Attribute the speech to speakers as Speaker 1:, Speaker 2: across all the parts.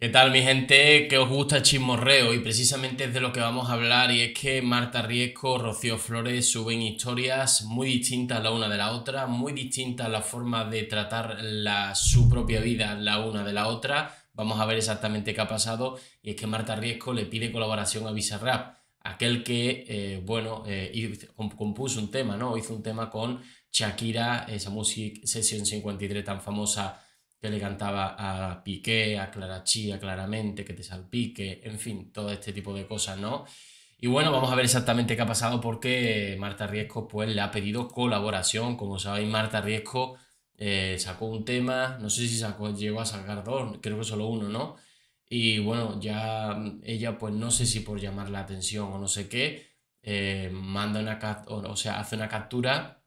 Speaker 1: ¿Qué tal mi gente? ¿Qué os gusta el chismorreo? Y precisamente es de lo que vamos a hablar y es que Marta Riesco, Rocío Flores suben historias muy distintas la una de la otra, muy distintas la forma de tratar la, su propia vida la una de la otra. Vamos a ver exactamente qué ha pasado y es que Marta Riesco le pide colaboración a Bizarrap, aquel que, eh, bueno, eh, compuso un tema, ¿no? Hizo un tema con Shakira, esa música Session 53 tan famosa que le cantaba a Piqué, a Clara Chía, claramente, que te salpique, en fin, todo este tipo de cosas, ¿no? Y bueno, vamos a ver exactamente qué ha pasado porque Marta Riesco pues le ha pedido colaboración. Como sabéis, Marta Riesco eh, sacó un tema, no sé si sacó, llegó a sacar dos, creo que solo uno, ¿no? Y bueno, ya ella pues no sé si por llamar la atención o no sé qué, eh, manda una, o sea, hace una captura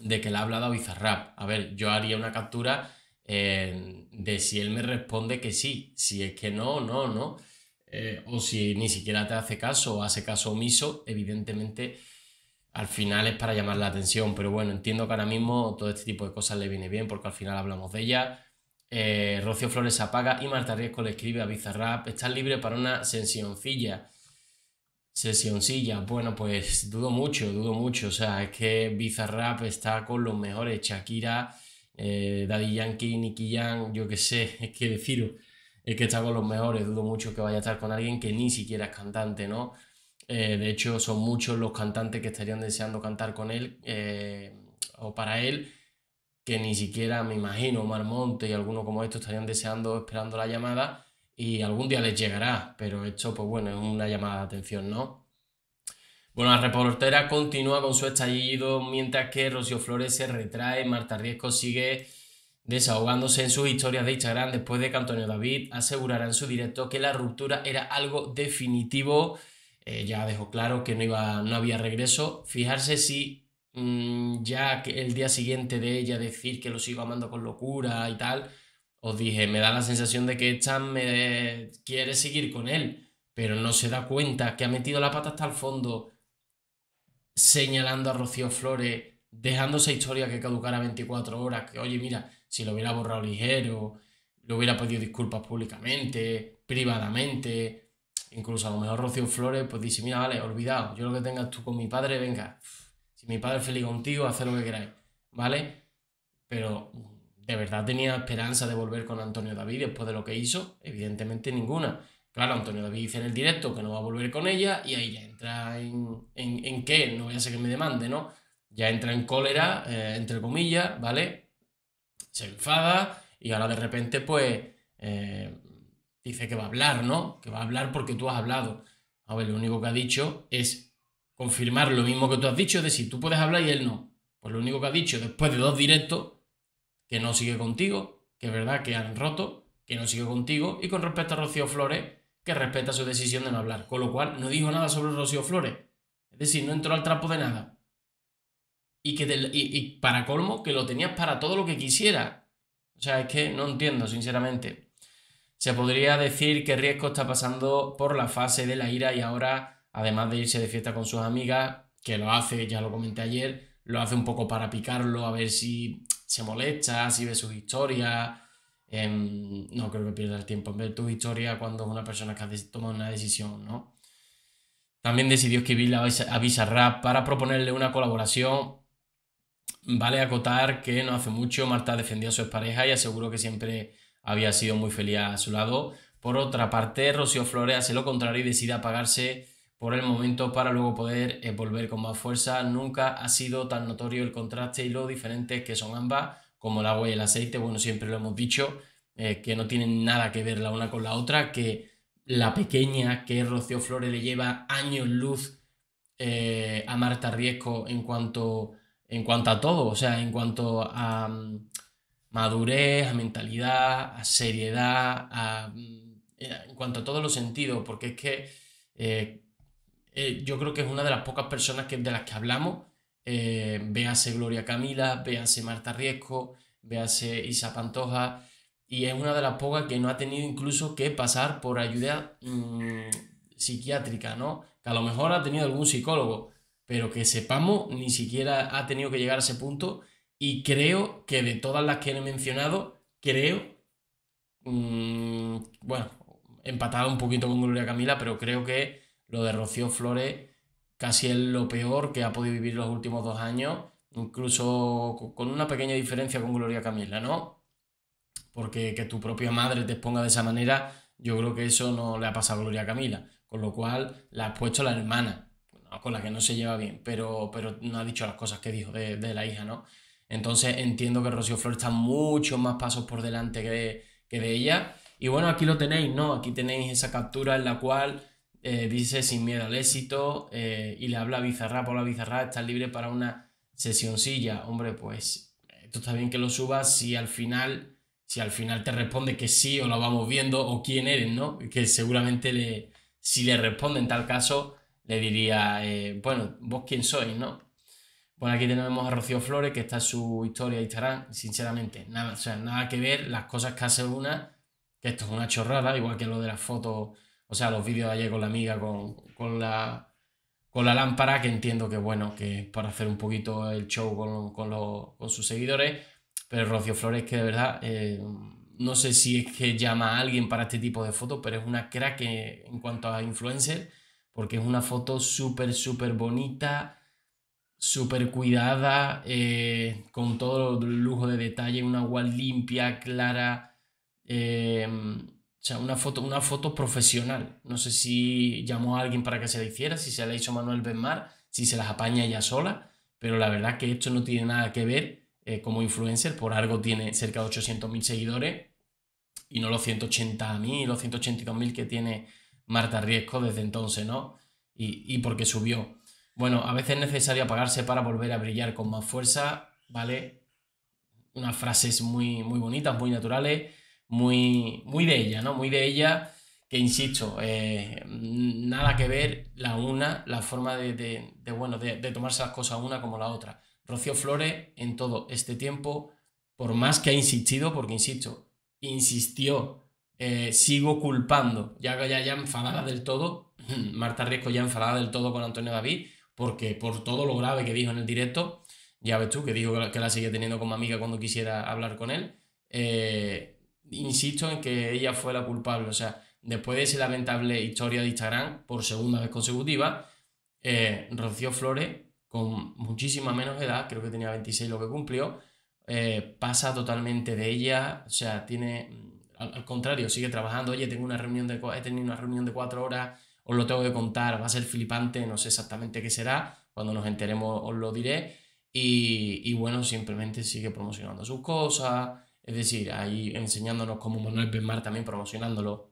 Speaker 1: de que le ha hablado a Bizarrap. A ver, yo haría una captura de si él me responde que sí, si es que no, no, no, eh, o si ni siquiera te hace caso o hace caso omiso, evidentemente al final es para llamar la atención, pero bueno, entiendo que ahora mismo todo este tipo de cosas le viene bien porque al final hablamos de ella. Eh, Rocío Flores apaga y Marta Riesco le escribe a Bizarrap, ¿estás libre para una sesioncilla? Sesioncilla, bueno, pues dudo mucho, dudo mucho, o sea, es que Bizarrap está con los mejores, Shakira eh, Daddy Yankee, Nicky Jam, yo qué sé, es que deciros, es que está con los mejores, dudo mucho que vaya a estar con alguien que ni siquiera es cantante, ¿no? Eh, de hecho, son muchos los cantantes que estarían deseando cantar con él eh, o para él, que ni siquiera me imagino, Marmonte y algunos como estos estarían deseando, esperando la llamada y algún día les llegará, pero esto, pues bueno, es una llamada de atención, ¿no? Bueno, la reportera continúa con su estallido mientras que Rocío Flores se retrae. Marta Riesco sigue desahogándose en sus historias de Instagram después de que Antonio David asegurara en su directo que la ruptura era algo definitivo. Eh, ya dejó claro que no, iba, no había regreso. Fijarse si mm, ya que el día siguiente de ella decir que lo sigo amando con locura y tal, os dije, me da la sensación de que esta me quiere seguir con él, pero no se da cuenta que ha metido la pata hasta el fondo señalando a Rocío Flores, dejando esa historia que caducara 24 horas, que oye, mira, si lo hubiera borrado ligero, le hubiera pedido disculpas públicamente, privadamente, incluso a lo mejor Rocío Flores pues dice, mira, vale, olvidado, yo lo que tengas tú con mi padre, venga, si mi padre es feliz contigo, haz lo que queráis, ¿vale? Pero ¿de verdad tenía esperanza de volver con Antonio David después de lo que hizo? Evidentemente ninguna. Claro, Antonio David dice en el directo que no va a volver con ella y ahí ya entra en, en, qué, no voy a ser que me demande, ¿no? Ya entra en cólera, eh, entre comillas, ¿vale? Se enfada y ahora de repente pues eh, dice que va a hablar, ¿no? Que va a hablar porque tú has hablado. A ver, lo único que ha dicho es confirmar lo mismo que tú has dicho, de si tú puedes hablar y él no. Pues lo único que ha dicho después de dos directos, que no sigue contigo, que es verdad que han roto, que no sigue contigo, y con respecto a Rocío Flores, que respeta su decisión de no hablar. Con lo cual, no dijo nada sobre Rocío Flores. Es decir, no entró al trapo de nada. Y, que y, para colmo, que lo tenías para todo lo que quisiera. O sea, es que no entiendo, sinceramente. Se podría decir que Riesco está pasando por la fase de la ira y ahora, además de irse de fiesta con sus amigas, que lo hace, ya lo comenté ayer, lo hace un poco para picarlo, a ver si se molesta, si ve sus historias, Em, no creo que pierda el tiempo en ver tu historia cuando es una persona que ha tomado una decisión, ¿no? También decidió escribirle a Bizarrap para proponerle una colaboración. Vale acotar que no hace mucho Marta defendió a su expareja y aseguró que siempre había sido muy feliz a su lado. Por otra parte, Rocío Flores hace lo contrario y decide apagarse por el momento para luego poder eh, volver con más fuerza. Nunca ha sido tan notorio el contraste y lo diferentes que son ambas como el agua y el aceite, bueno, siempre lo hemos dicho, eh, que no tienen nada que ver la una con la otra, que la pequeña, que Rocío Flores, le lleva años luz eh, a Marta Riesco en cuanto, en cuanto a todo, o sea, en cuanto a mm, madurez, a mentalidad, a seriedad, a, mm, eh, en cuanto a todos los sentidos, porque es que yo creo que es una de las pocas personas que, de las que hablamos eh, véase Gloria Camila, véase Marta Riesco, véase Isa Pantoja, y es una de las pocas que no ha tenido incluso que pasar por ayuda mm, psiquiátrica, ¿no? Que a lo mejor ha tenido algún psicólogo, pero que sepamos, ni siquiera ha tenido que llegar a ese punto, y creo que de todas las que he mencionado, creo, mm, bueno, empatado un poquito con Gloria Camila, pero creo que lo de Rocío Flores casi es lo peor que ha podido vivir los últimos dos años, incluso con una pequeña diferencia con Gloria Camila, ¿no? Porque que tu propia madre te exponga de esa manera, yo creo que eso no le ha pasado a Gloria Camila, con lo cual la ha puesto la hermana, con la que no se lleva bien, pero, pero no ha dicho las cosas que dijo de, la hija, ¿no? Entonces entiendo que Rocío Flores está muchos más pasos por delante que que de ella y bueno, aquí lo tenéis, ¿no? Aquí tenéis esa captura en la cual eh, dice sin miedo al éxito eh, y le habla a Bizarra, por la Bizarra, estás libre para una sesioncilla. Hombre, pues esto está bien que lo subas si al final, si al final te responde que sí o lo vamos viendo o quién eres, ¿no? Que seguramente le, si le responde en tal caso, le diría, eh, bueno, vos quién sois, ¿no? Bueno, aquí tenemos a Rocío Flores, que está su historia de Instagram. Sinceramente, nada, o sea, nada que ver las cosas que hace una que esto es una chorrada, igual que lo de las fotos, o sea, los vídeos de ayer con la amiga, con, la, con la lámpara, que entiendo que, bueno, que es para hacer un poquito el show con, sus seguidores, pero Rocío Flores que de verdad, eh, no sé si es que llama a alguien para este tipo de fotos, pero es una crack en cuanto a influencer, porque es una foto súper, súper bonita, súper cuidada, eh, con todo el lujo de detalle, una agua limpia, clara, Em, o sea, una foto, una foto profesional. No sé si llamó a alguien para que se la hiciera, si se la hizo Manuel Benmar, si se las apaña ella sola, pero la verdad que esto no tiene nada que ver eh, como influencer, por algo tiene cerca de 800.000 seguidores y no los 180.000 los 182.000 que tiene Marta Riesco desde entonces, ¿no? Y, y porque subió. Bueno, a veces es necesario apagarse para volver a brillar con más fuerza, ¿vale? Unas frases muy, muy bonitas, muy naturales muy, muy de ella, ¿no? Muy de ella, que insisto, eh, nada que ver la una, la forma de, bueno, de, tomarse las cosas una como la otra. Rocío Flores, en todo este tiempo, por más que ha insistido, porque insisto, insistió, eh, sigo culpando, ya ya, ya enfadada del todo, Marta Riesco ya enfadada del todo con Antonio David, porque por todo lo grave que dijo en el directo, ya ves tú, que dijo que la sigue teniendo como amiga cuando quisiera hablar con él, eh, insisto en que ella fue la culpable. O sea, después de esa lamentable historia de Instagram, por segunda vez consecutiva, eh, Rocío Flores, con muchísima menos edad, creo que tenía 26 lo que cumplió, eh, pasa totalmente de ella, o sea, tiene, al, contrario, sigue trabajando, oye, tengo una reunión de, he tenido una reunión de cuatro horas, os lo tengo que contar, va a ser flipante, no sé exactamente qué será, cuando nos enteremos os lo diré, y, y bueno, simplemente sigue promocionando sus cosas, es decir, ahí enseñándonos como Manuel Benmar también promocionándolo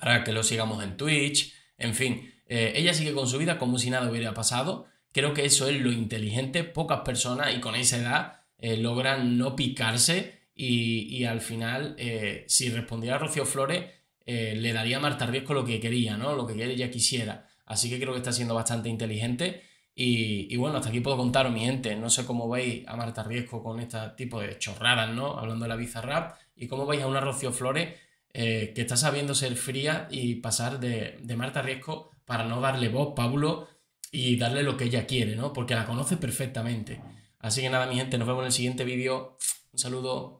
Speaker 1: para que lo sigamos en Twitch. En fin, eh, ella sigue con su vida como si nada hubiera pasado. Creo que eso es lo inteligente. Pocas personas y con esa edad eh, logran no picarse y, al final, eh, si respondiera Rocío Flores, le daría a Marta Riesco lo que quería, ¿no? Lo que ella quisiera. Así que creo que está siendo bastante inteligente y, bueno, hasta aquí puedo contaros, mi gente. No sé cómo veis a Marta Riesco con este tipo de chorradas, ¿no? Hablando de la Bizarrap. Y cómo veis a una Rocío Flores eh, que está sabiendo ser fría y pasar de, de, Marta Riesco para no darle voz, Pablo, y darle lo que ella quiere, ¿no? Porque la conoce perfectamente. Así que nada, mi gente, nos vemos en el siguiente vídeo. Un saludo.